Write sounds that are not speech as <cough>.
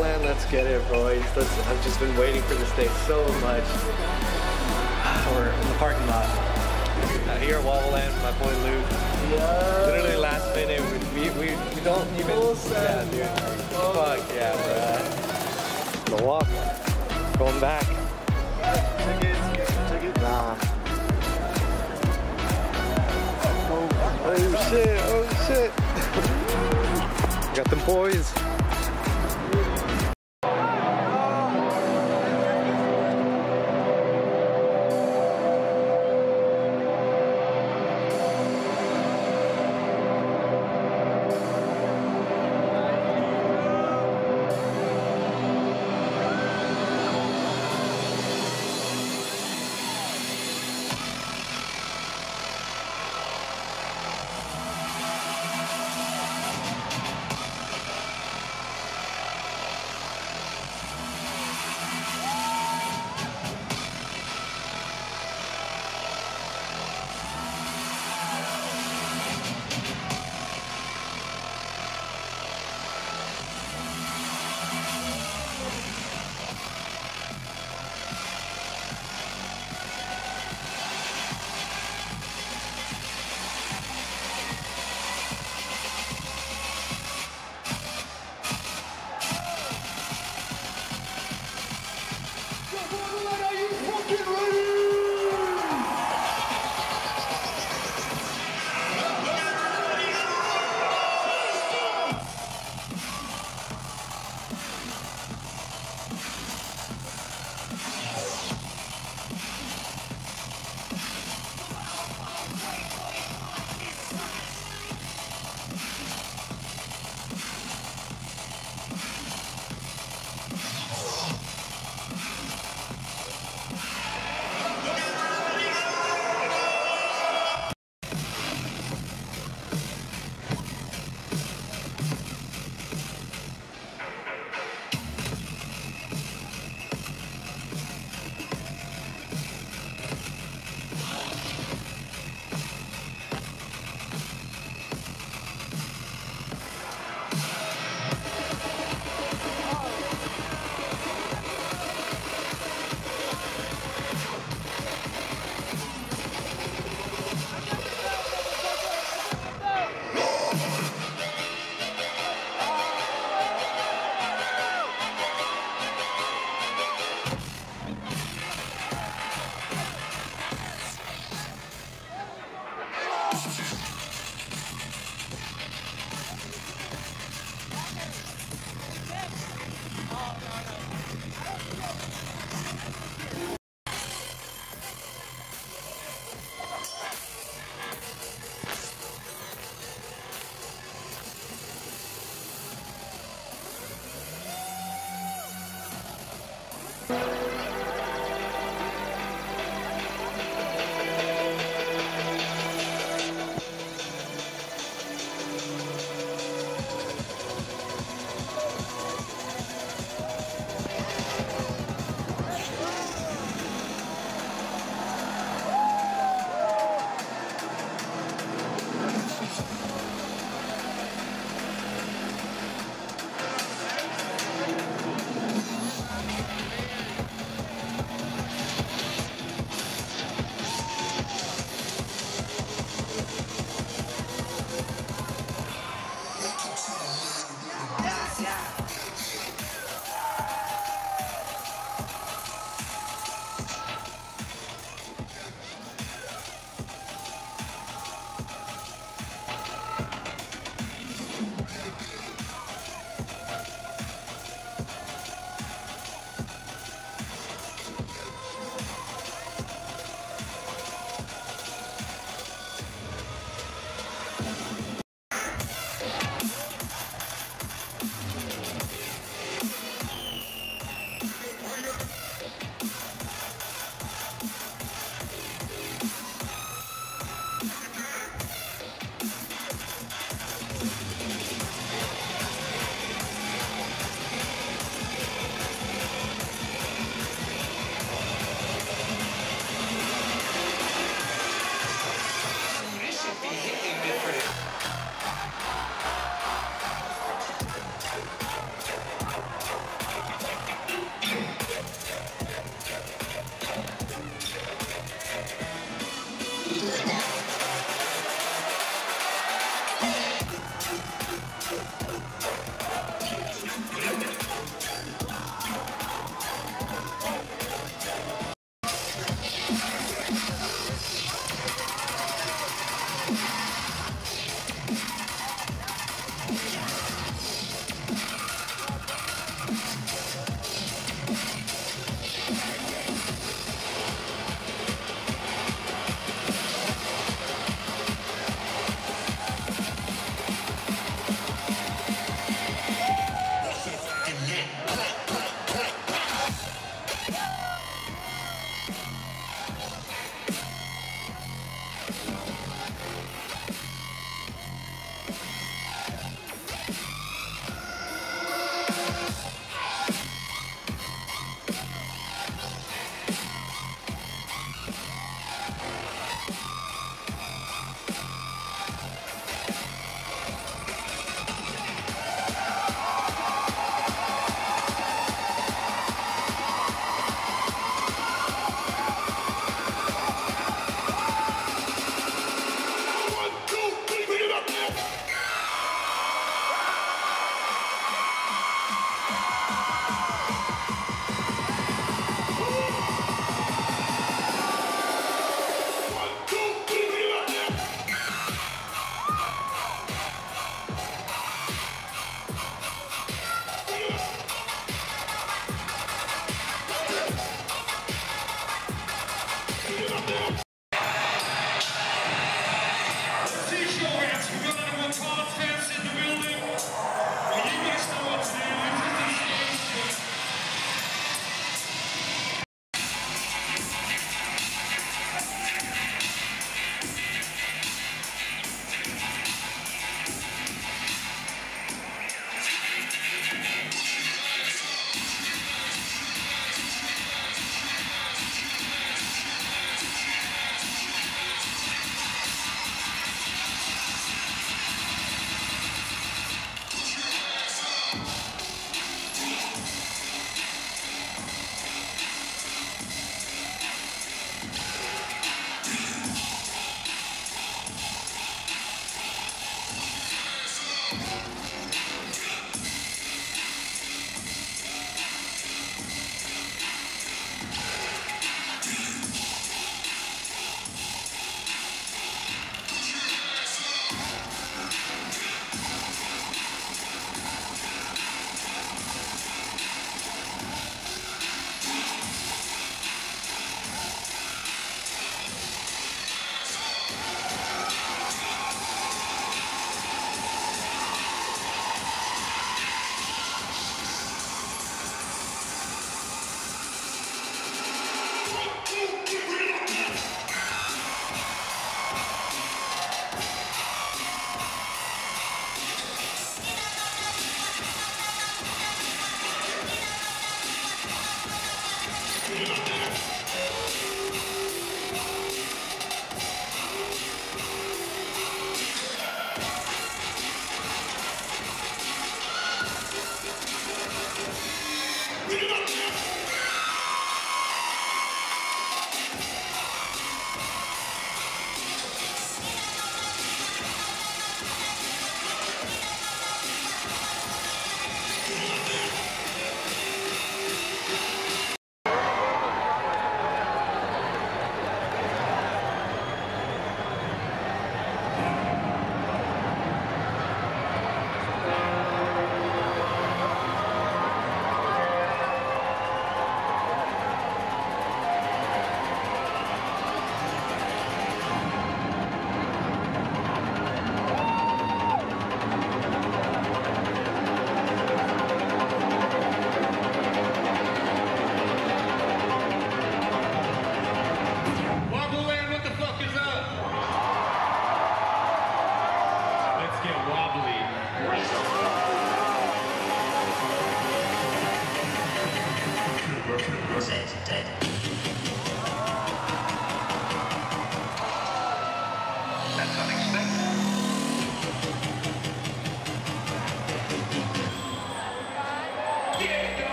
Land. Let's get it, boys. Let's, I've just been waiting for this day so much. We're in the parking lot. Uh, here at Wobbleland, my boy Luke. Yeah. Literally last minute, we, we, we, don't even. Yeah, dude. Fuck yeah, bro. The walk. Going back. Tickets, tickets. Nah. Oh, oh shit, oh shit. <laughs> Got them boys.